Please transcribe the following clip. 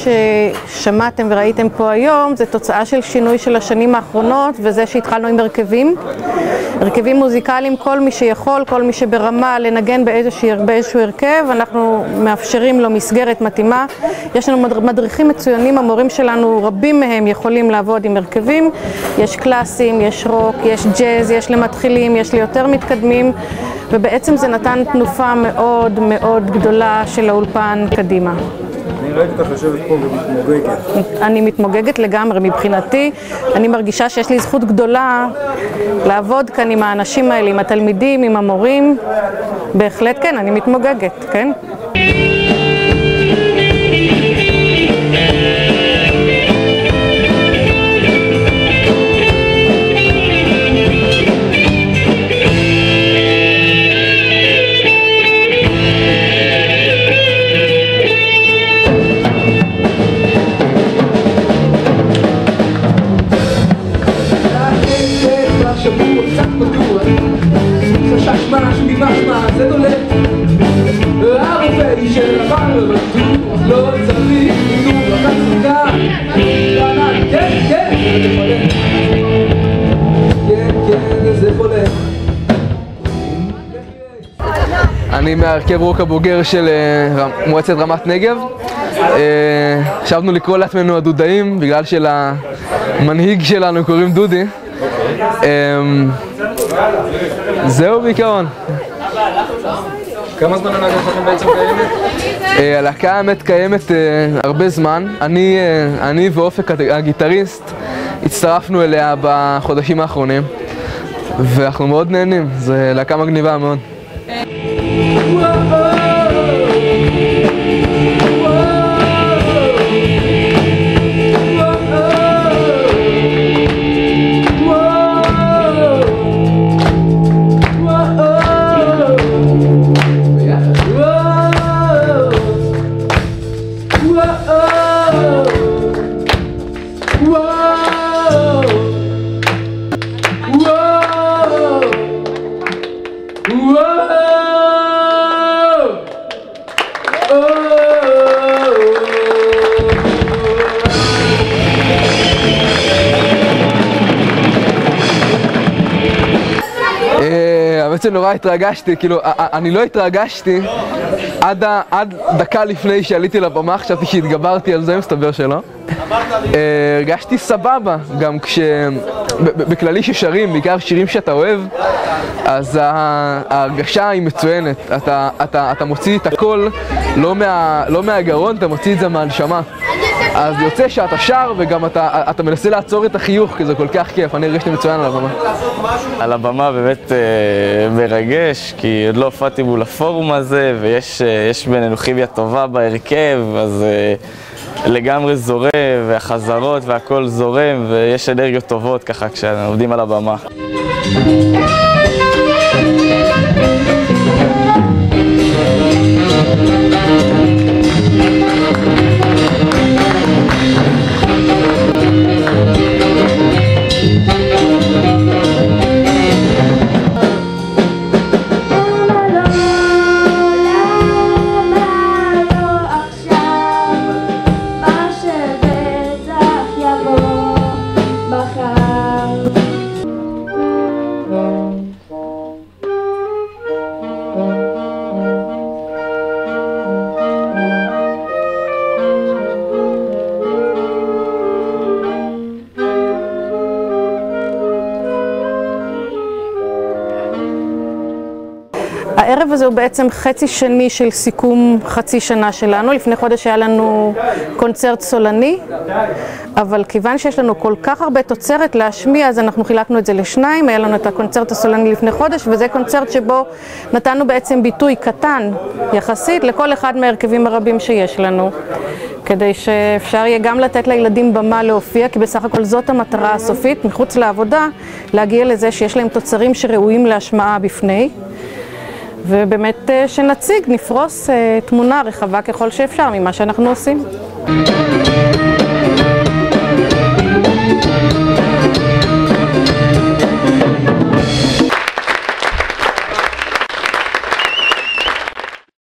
ששמעתם וראיתם פה היום זה תוצאה של שינוי של השנים האחרונות וזה שהתחלנו עם הרכבים. הרכבים מוזיקליים, כל מי שיכול, כל מי שברמה לנגן באיזשהו, באיזשהו הרכב, אנחנו מאפשרים לו מסגרת מתאימה. יש לנו מדריכים מצוינים, המורים שלנו, רבים מהם יכולים לעבוד עם הרכבים. יש קלאסים, יש רוק, יש ג'אז, יש למתחילים, יש ליותר מתקדמים. ובעצם זה נתן תנופה מאוד מאוד גדולה של האולפן קדימה. אני ראיתי אותך יושבת פה ומתמוגגת. אני מתמוגגת לגמרי מבחינתי, אני מרגישה שיש לי זכות גדולה לעבוד כאן עם האנשים האלה, עם התלמידים, עם המורים. בהחלט כן, אני מתמוגגת, כן? אני מהרכב רוק הבוגר של מועצת רמת נגב. חשבנו לקרוא לעצמנו הדודאים בגלל שלמנהיג שלנו קוראים דודי. זהו בעיקרון. כמה זמן הלהקה שלכם בעצם קיימת? הלהקה האמת קיימת הרבה זמן. אני, אני ואופק הגיטריסט הצטרפנו אליה בחודשים האחרונים ואנחנו מאוד נהנים, זו להקה מגניבה מאוד. Whoa! האמת שנורא התרגשתי, כאילו, אני לא התרגשתי עד, עד דקה לפני שעליתי לבמה, חשבתי שהתגברתי על זה, מסתבר שלא. הרגשתי סבבה, גם כש... בכללי ששרים, בעיקר שירים שאתה אוהב, אז ההרגשה היא מצוינת. אתה, אתה, אתה מוציא את הכל לא, מה, לא מהגרון, אתה מוציא את זה מהנשמה. אז יוצא שאתה שר וגם אתה, אתה מנסה לעצור את החיוך כי זה כל כך כיף, אני הרגשתי מצוין על הבמה. על הבמה באמת אה, מרגש, כי עוד לא הופעתי מול הפורום הזה ויש אה, בינינו כימיה טובה בהרכב, אז אה, לגמרי זורם והחזרות והכל זורם ויש אנרגיות טובות ככה כשאנחנו עובדים על הבמה. הערב הזה הוא בעצם חצי שני של סיכום חצי שנה שלנו. לפני חודש היה לנו קונצרט סולני, אבל כיוון שיש לנו כל כך הרבה תוצרת להשמיע, אז אנחנו חילקנו את זה לשניים. היה לנו את הקונצרט הסולני לפני חודש, וזה קונצרט שבו נתנו בעצם ביטוי קטן יחסית לכל אחד מההרכבים הרבים שיש לנו. כדי שאפשר יהיה גם לתת לילדים במה להופיע, כי בסך הכל זאת המטרה הסופית, מחוץ לעבודה, להגיע לזה שיש להם תוצרים שראויים להשמעה בפני. ובאמת שנציג, נפרוס תמונה רחבה ככל שאפשר ממה שאנחנו עושים.